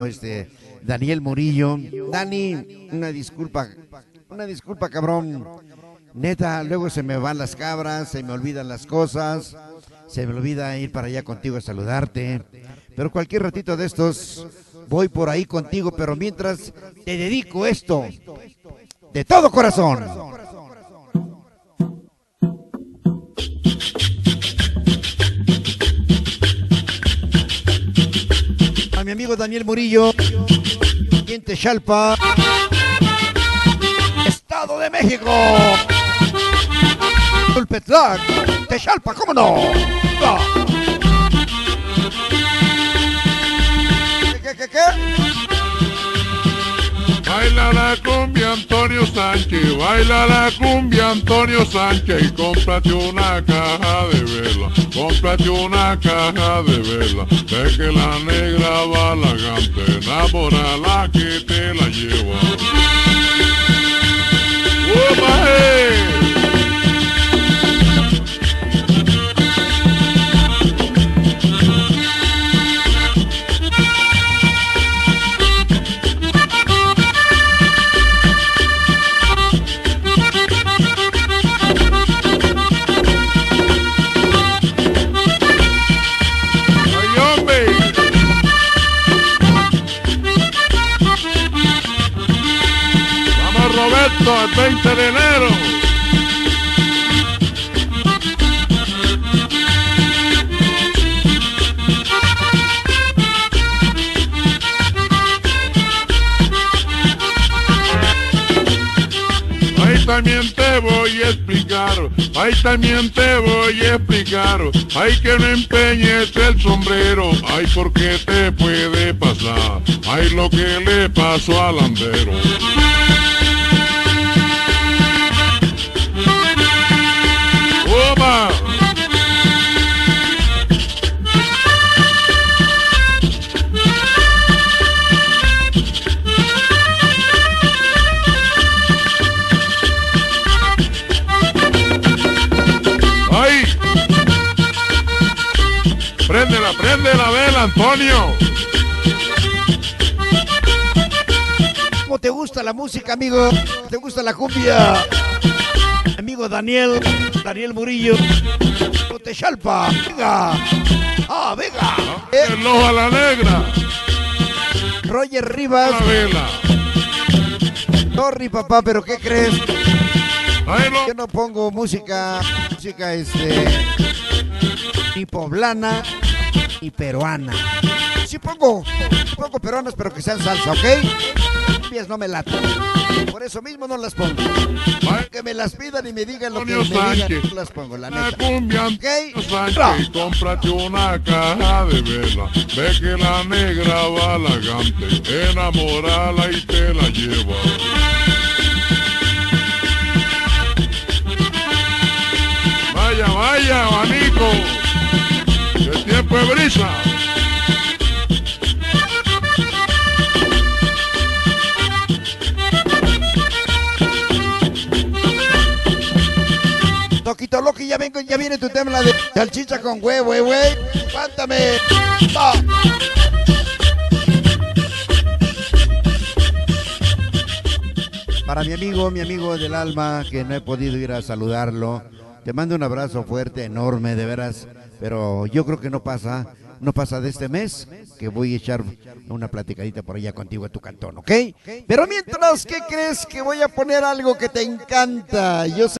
este Daniel Murillo. Dani, una disculpa, una disculpa, cabrón. Neta, luego se me van las cabras, se me olvidan las cosas, se me olvida ir para allá contigo a saludarte. Pero cualquier ratito de estos voy por ahí contigo, pero mientras te dedico esto de todo corazón. Amigo Daniel Murillo, en Texalpa, Estado de México. Tulpetlac, Texalpa, ¿cómo no? Ah. ¿Qué, qué, qué, qué? Baila la cumbia Antonio Sánchez, baila la cumbia Antonio Sánchez y cómprate una caja cómprate una caja de vela, ve que la negra balagante enamora la que te la Roberto, el 20 de enero. Ahí también te voy a explicar, ahí también te voy a explicar, ay que no empeñes el sombrero, ay porque te puede pasar, ay lo que le pasó al andero. Préndela, prende la vela, Antonio. ¿Cómo te gusta la música, amigo? ¿Te gusta la cumbia? Amigo Daniel, Daniel Murillo, Texalpa, venga, ah, venga. Eh, El ojo a la negra, Roger Rivas, la vela. sorry papá, pero ¿qué crees? Yo no pongo música, música este, ni poblana, peruana. Sí pongo, pongo peruanas, pero que sean salsa, ¿ok? Cumbias no me latan. Por eso mismo no las pongo. Que me las pidan y me digan lo que me digan, no las pongo, la neta. cumbia ¿Ok? Cómprate una caja de vela. Ve que la negra balagante, enamorala y te la lleva. Toquito Loki, ya vengo, ya viene tu tema de salchicha con huevo, eh, güey. Cuántame. Ah. Para mi amigo, mi amigo del alma, que no he podido ir a saludarlo, te mando un abrazo fuerte, enorme, de veras, pero yo creo que no pasa, no pasa de este mes, que voy a echar una platicadita por allá contigo a tu cantón, ¿ok? Pero mientras, ¿qué crees que voy a poner algo que te encanta? Yo